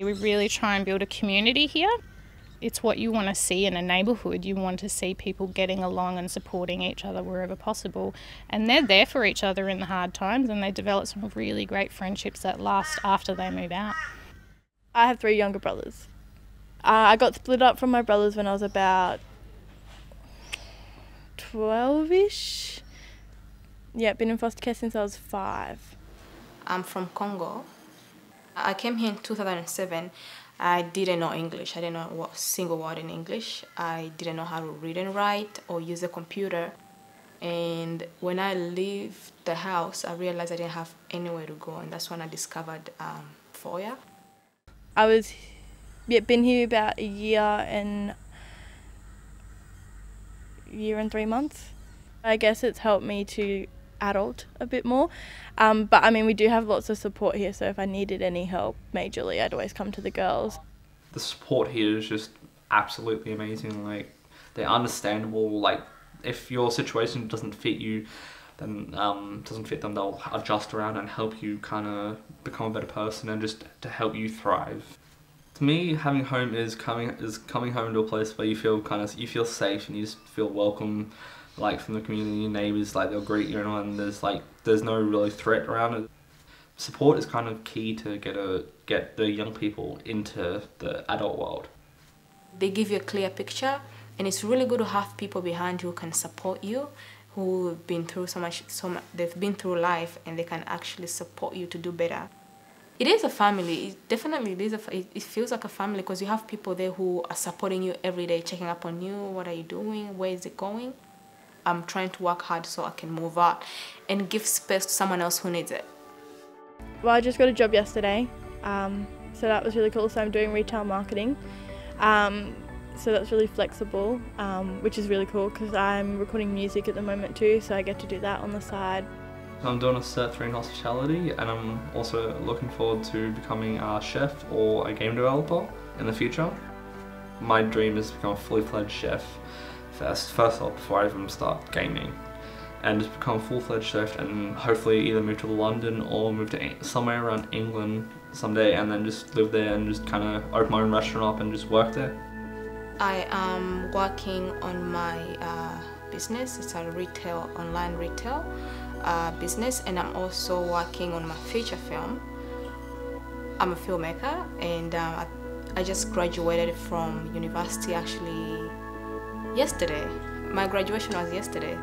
we really try and build a community here. It's what you want to see in a neighbourhood. You want to see people getting along and supporting each other wherever possible. And they're there for each other in the hard times and they develop some really great friendships that last after they move out. I have three younger brothers. Uh, I got split up from my brothers when I was about 12 ish. Yeah, been in foster care since I was five. I'm from Congo. I came here in 2007. I didn't know English. I didn't know what single word in English. I didn't know how to read and write or use a computer. And when I leave the house, I realized I didn't have anywhere to go, and that's when I discovered um. I was been here about a year and year and three months. I guess it's helped me to adult a bit more. Um, but I mean, we do have lots of support here, so if I needed any help majorly, I'd always come to the girls. The support here is just absolutely amazing. Like, they're understandable. Like, if your situation doesn't fit you, then um, doesn't fit them, they'll adjust around and help you kind of become a better person and just to help you thrive. To me, having home is coming is coming home to a place where you feel kind of you feel safe and you just feel welcome like from the community neighbors like they'll greet you and there's like there's no really threat around it. Support is kind of key to get a get the young people into the adult world. They give you a clear picture and it's really good to have people behind you who can support you who've been through so much so much they've been through life and they can actually support you to do better. It is a family. It definitely it is a, it feels like a family because you have people there who are supporting you every day checking up on you what are you doing where is it going I'm trying to work hard so I can move out and give space to someone else who needs it. Well, I just got a job yesterday, um, so that was really cool. So I'm doing retail marketing. Um, so that's really flexible, um, which is really cool because I'm recording music at the moment too, so I get to do that on the side. I'm doing a Cert 3 in hospitality and I'm also looking forward to becoming a chef or a game developer in the future. My dream is to become a fully fledged chef first, first off before I even start gaming and just become full-fledged chef and hopefully either move to London or move to somewhere around England someday and then just live there and just kind of open my own restaurant up and just work there. I am working on my uh, business. It's a retail, online retail uh, business and I'm also working on my feature film. I'm a filmmaker and uh, I just graduated from university actually yesterday. My graduation was yesterday.